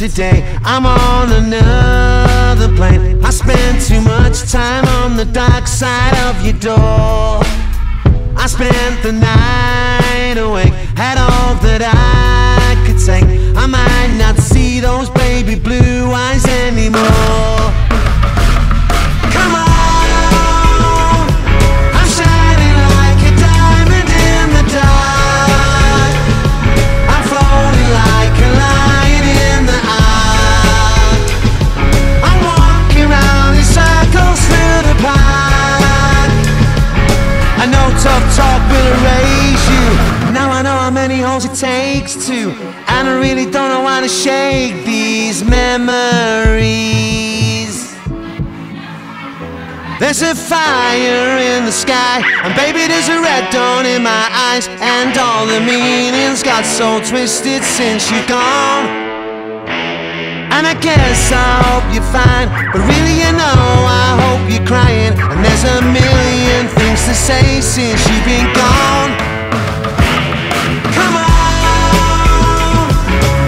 today. I'm on another plane. I spent too much time on the dark side of your door. I spent the night awake, had all I know tough talk will erase you. Now I know how many holes it takes to. And I really don't know how to shake these memories. There's a fire in the sky, and baby, there's a red dawn in my eyes, and all the meanings got so twisted since you're gone. And I guess I hope you're fine, but really, you know, I hope you're crying. And there's a million things to say since you've been gone. Come on,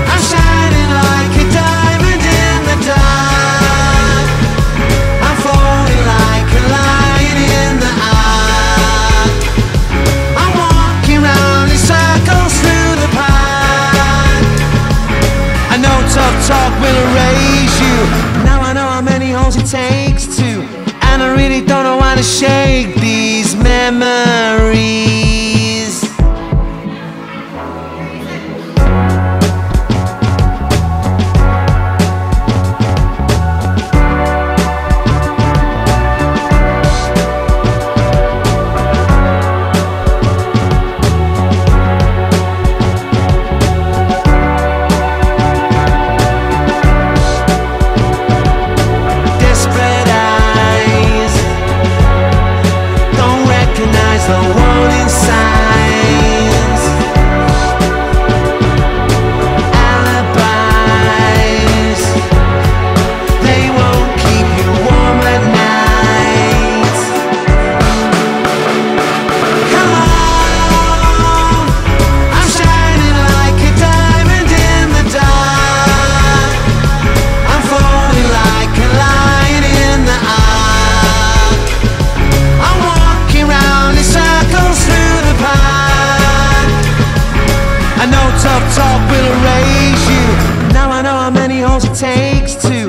I'm shining like a diamond in the dark. I'm floating like a lion in the ark. I'm walking round in circles through the park. I know tough talk will erase you. Now I know how many holes it takes to. I really don't know how to shake these memories. The warning signs. Takes to,